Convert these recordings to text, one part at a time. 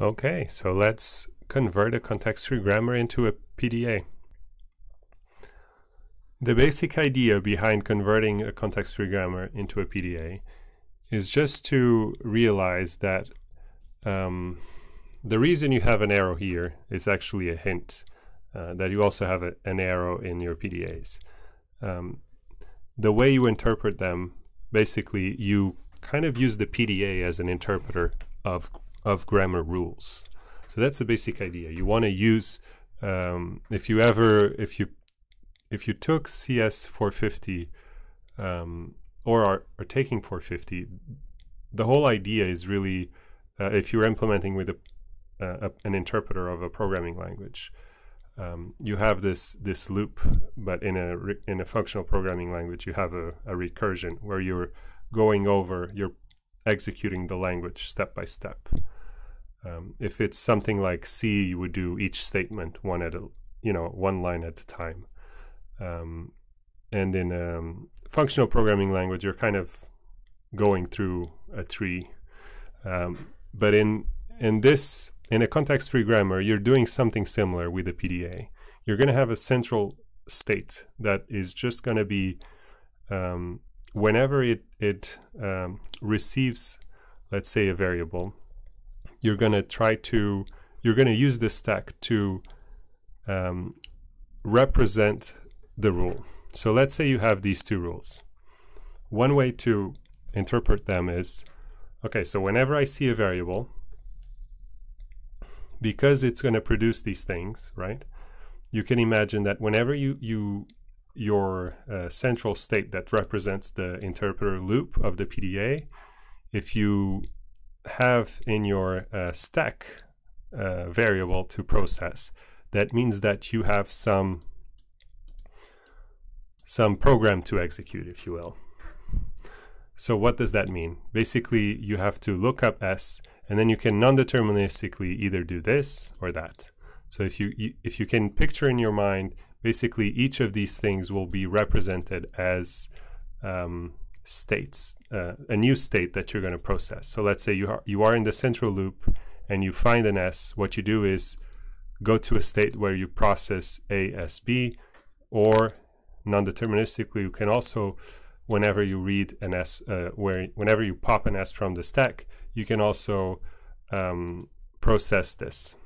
Okay, so let's convert a context-free grammar into a PDA. The basic idea behind converting a context-free grammar into a PDA is just to realize that um, the reason you have an arrow here is actually a hint uh, that you also have a, an arrow in your PDAs. Um, the way you interpret them, basically, you kind of use the PDA as an interpreter of of grammar rules. So that's the basic idea. You want to use um, if you ever if you if you took CS 450 um, or are, are taking 450, the whole idea is really uh, if you're implementing with a, uh, a, an interpreter of a programming language, um, you have this this loop, but in a in a functional programming language, you have a, a recursion where you're going over, you're executing the language step by step. Um, if it's something like C, you would do each statement one at a, you know, one line at a time. Um, and in um, functional programming language, you're kind of going through a tree. Um, but in in this, in a context-free grammar, you're doing something similar with the PDA. You're going to have a central state that is just going to be um, whenever it it um, receives, let's say, a variable you're going to try to, you're going to use this stack to um, represent the rule. So let's say you have these two rules. One way to interpret them is, okay, so whenever I see a variable, because it's going to produce these things, right? You can imagine that whenever you, you your uh, central state that represents the interpreter loop of the PDA, if you have in your uh, stack uh, variable to process, that means that you have some some program to execute, if you will. So what does that mean? Basically, you have to look up s, and then you can non-deterministically either do this or that. So if you, you if you can picture in your mind, basically each of these things will be represented as um, states, uh, a new state that you're going to process. So let's say you are, you are in the central loop and you find an S. What you do is go to a state where you process A S B, or non-deterministically, you can also, whenever you read an S, uh, where whenever you pop an S from the stack, you can also um, process this.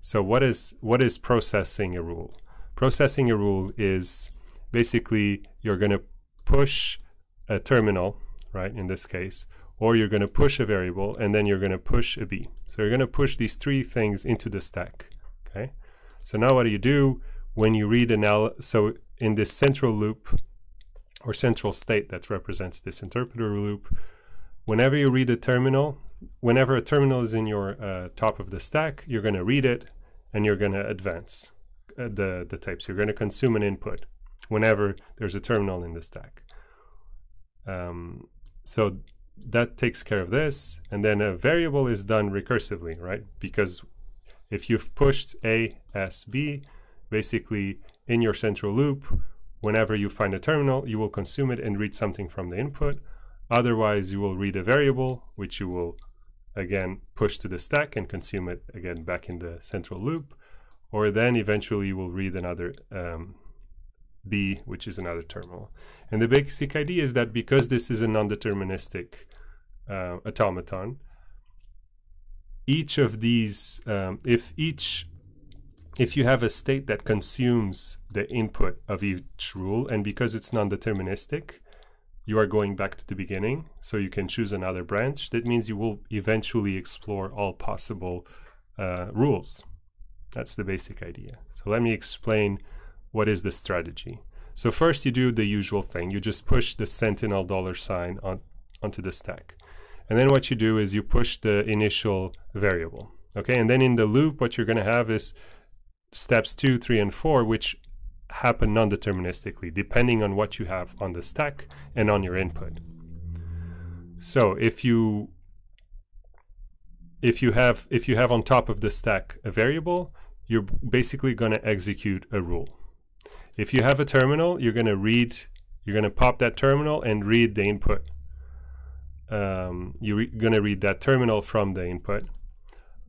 So what is what is processing a rule? Processing a rule is basically you're going to push a terminal, right, in this case, or you're going to push a variable and then you're going to push a b. So you're going to push these three things into the stack, okay? So now what do you do when you read an L? So in this central loop or central state that represents this interpreter loop, whenever you read a terminal, whenever a terminal is in your uh, top of the stack, you're going to read it and you're going to advance uh, the, the types. You're going to consume an input whenever there's a terminal in the stack. Um, so that takes care of this. And then a variable is done recursively, right? Because if you've pushed A, S, B, basically in your central loop, whenever you find a terminal, you will consume it and read something from the input. Otherwise, you will read a variable, which you will again push to the stack and consume it again back in the central loop. Or then eventually you will read another um, B, which is another terminal. And the basic idea is that because this is a non-deterministic uh, automaton, each of these, um, if each, if you have a state that consumes the input of each rule, and because it's non-deterministic, you are going back to the beginning, so you can choose another branch. That means you will eventually explore all possible uh, rules. That's the basic idea. So let me explain what is the strategy. So first you do the usual thing. You just push the sentinel dollar sign on, onto the stack. And then what you do is you push the initial variable. Okay, and then in the loop, what you're going to have is steps two, three, and four, which happen non-deterministically, depending on what you have on the stack and on your input. So if you if you have if you have on top of the stack a variable, you're basically going to execute a rule. If you have a terminal, you're going to read, you're going to pop that terminal and read the input. Um, you're going to read that terminal from the input.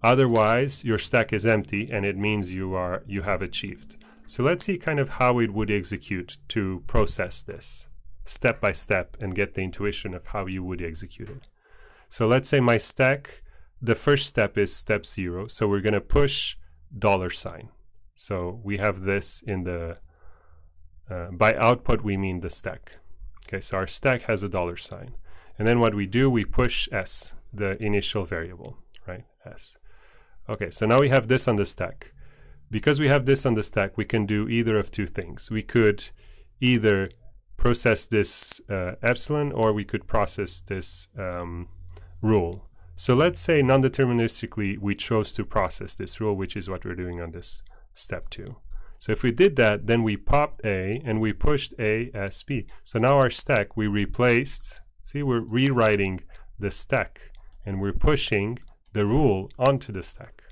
Otherwise, your stack is empty and it means you are you have achieved. So let's see kind of how it would execute to process this step by step and get the intuition of how you would execute it. So let's say my stack, the first step is step zero. So we're going to push dollar sign. So we have this in the, uh, by output, we mean the stack. Okay, so our stack has a dollar sign. And then what we do, we push s, the initial variable, right, s. Okay, so now we have this on the stack. Because we have this on the stack, we can do either of two things. We could either process this uh, epsilon or we could process this um, rule. So let's say non-deterministically we chose to process this rule, which is what we're doing on this step two. So if we did that, then we popped A and we pushed A S B. So now our stack, we replaced, see, we're rewriting the stack and we're pushing the rule onto the stack.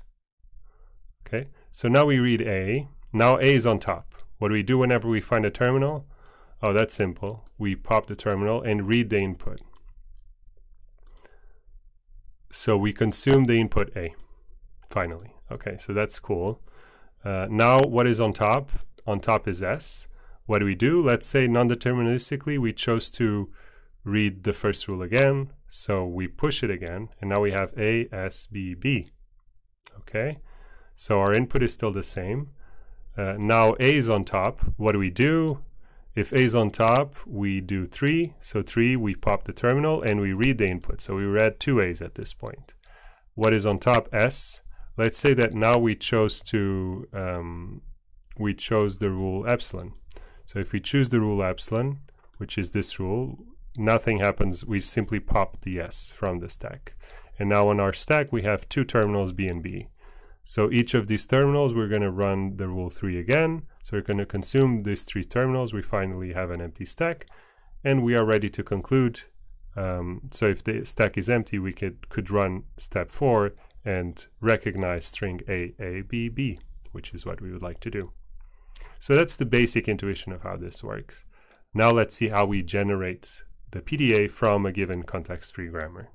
Okay, so now we read A. Now A is on top. What do we do whenever we find a terminal? Oh, that's simple. We pop the terminal and read the input. So we consume the input A, finally. Okay, so that's cool. Uh, now what is on top? On top is S. What do we do? Let's say non-deterministically we chose to read the first rule again. So we push it again, and now we have A, S, B, B. Okay, so our input is still the same. Uh, now A is on top. What do we do? If A is on top, we do 3. So 3, we pop the terminal and we read the input. So we read two A's at this point. What is on top? S. Let's say that now we chose to, um, we chose the rule epsilon. So if we choose the rule epsilon, which is this rule, nothing happens. We simply pop the S from the stack. And now on our stack, we have two terminals B and B. So each of these terminals, we're going to run the rule 3 again. So we're going to consume these three terminals. We finally have an empty stack. And we are ready to conclude. Um, so if the stack is empty, we could, could run step 4 and recognize string A, A, B, B, which is what we would like to do. So that's the basic intuition of how this works. Now let's see how we generate the PDA from a given context-free grammar.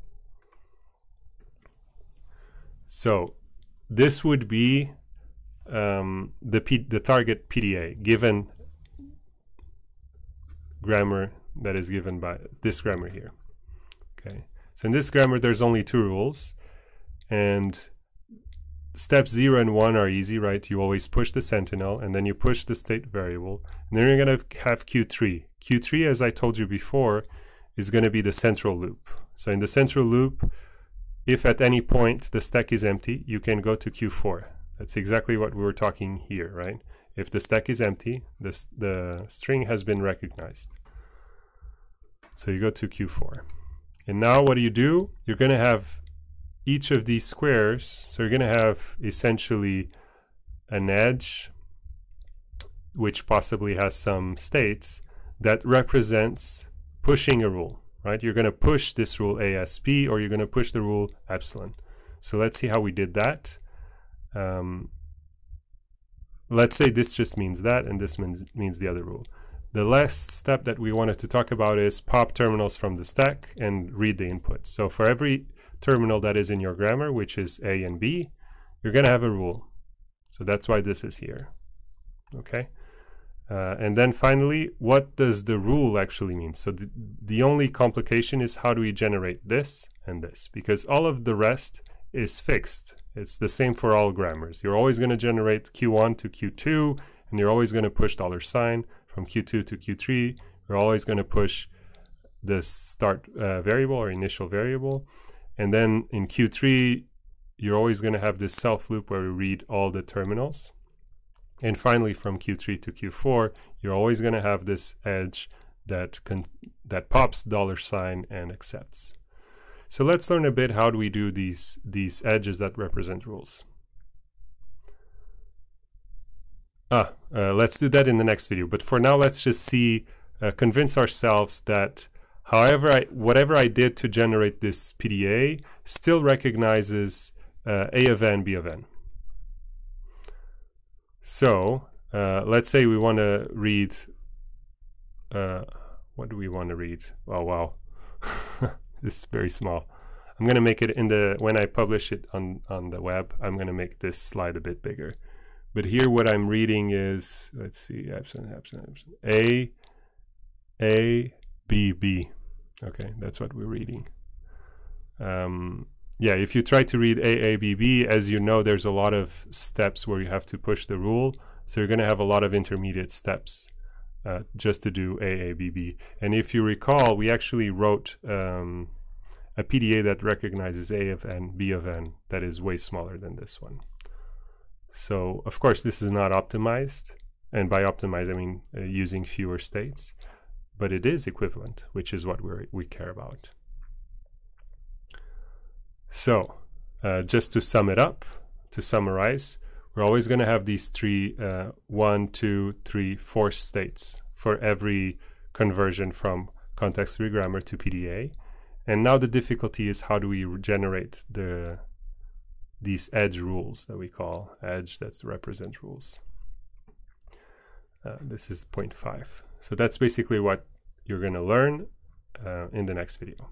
So this would be um, the, P the target PDA given grammar that is given by this grammar here. Okay, so in this grammar there's only two rules and steps 0 and 1 are easy, right? You always push the sentinel and then you push the state variable and then you're going to have Q3. Q3 as I told you before is going to be the central loop. So in the central loop if at any point the stack is empty, you can go to Q4. That's exactly what we were talking here, right? If the stack is empty, the, the string has been recognized. So you go to Q4. And now what do you do? You're going to have each of these squares. So you're going to have essentially an edge, which possibly has some states, that represents pushing a rule right? You're going to push this rule ASB or you're going to push the rule epsilon. So let's see how we did that. Um, let's say this just means that and this means, means the other rule. The last step that we wanted to talk about is pop terminals from the stack and read the input. So for every terminal that is in your grammar, which is A and B, you're going to have a rule. So that's why this is here. Okay. Uh, and then finally, what does the rule actually mean? So the, the only complication is how do we generate this and this? Because all of the rest is fixed. It's the same for all grammars. You're always going to generate Q1 to Q2, and you're always going to push dollar sign from Q2 to Q3. You're always going to push the start uh, variable or initial variable. And then in Q3, you're always going to have this self loop where we read all the terminals. And finally, from Q3 to Q4, you're always going to have this edge that that pops dollar sign and accepts. So let's learn a bit how do we do these these edges that represent rules. Ah, uh, let's do that in the next video. But for now, let's just see, uh, convince ourselves that however I, whatever I did to generate this PDA still recognizes uh, A of n, B of n. So uh, let's say we want to read. Uh, what do we want to read? Oh wow, this is very small. I'm going to make it in the, when I publish it on, on the web, I'm going to make this slide a bit bigger. But here what I'm reading is, let's see, epsilon, epsilon, epsilon, A, A, B, B. Okay, that's what we're reading. Um, yeah, if you try to read AABB, as you know, there's a lot of steps where you have to push the rule. So you're going to have a lot of intermediate steps uh, just to do AABB. And if you recall, we actually wrote um, a PDA that recognizes A of n, B of n, that is way smaller than this one. So, of course, this is not optimized. And by optimized, I mean uh, using fewer states. But it is equivalent, which is what we we care about. So, uh, just to sum it up, to summarize, we're always going to have these three uh, one, two, three, four states for every conversion from context-free grammar to PDA. And now the difficulty is how do we generate the these edge rules that we call edge that represent rules. Uh, this is point five. So that's basically what you're going to learn uh, in the next video.